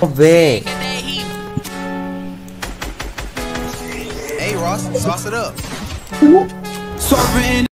Về Hey Ross, sauce it up. Serving